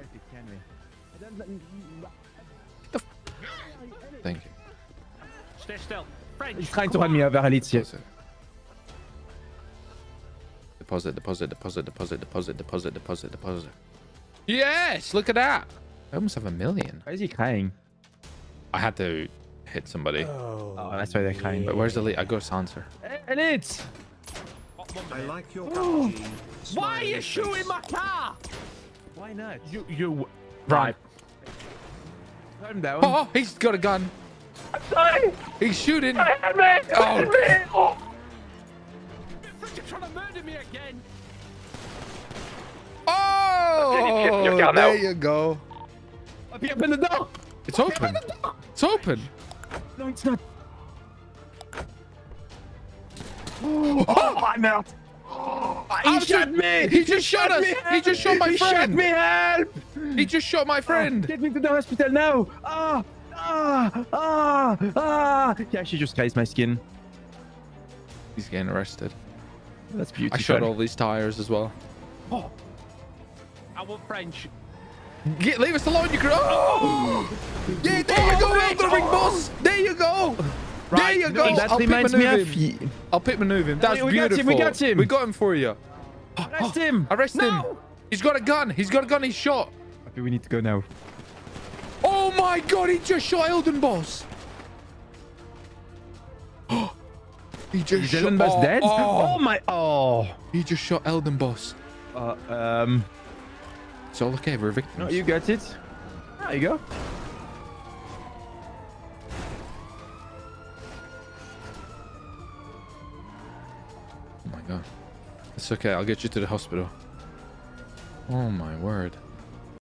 help it, can we? Thank you. Stay still. French. He's trying to run me over, Alicia. Deposit. Deposit, deposit, deposit, deposit, deposit, deposit, deposit. Yes, look at that. I almost have a million. Why is he crying? I had to hit somebody. Oh, oh that's why they're crying. But where's the lead? I go silencer. And it's I like your Oh. PUBG. Why are you shooting my car? Why not? You, you. Right. Calm down. Oh, oh, he's got a gun. I'm sorry. He's shooting. Help me. Oh. Help me. Oh. You're trying to murder me again. Oh, Your gun now. there you go. Let me open the door. It's open. It's open. No, it's not. Oh, I'm out. He shot me. He just shot us. He just shot my He shot friend. me. Help! He just shot my friend. Get me to the hospital now. Ah, ah, ah, ah. Yeah, she just grazed my skin. He's getting arrested. That's beautiful. I shot all these tires as well. Oh. I want French. Get, leave us alone, you can. Oh! Yeah, there you go, Elden Ring boss. There you go. There you go. That I'll reminds me of. I'll pit maneuver him. That's we got him, we got him. We got him for you. Arrest him. Arrest him. He's got a gun. He's got a gun. He's shot. Okay, we need to go now. Oh my god, he just shot Elden Boss. he just Is shot. Elden Boss oh, dead? Oh, Oh my. Oh. he just shot Elden Boss. Uh, um. It's all okay. We're victims. No, you got it. There you go. Oh my god. It's okay. I'll get you to the hospital. Oh my word.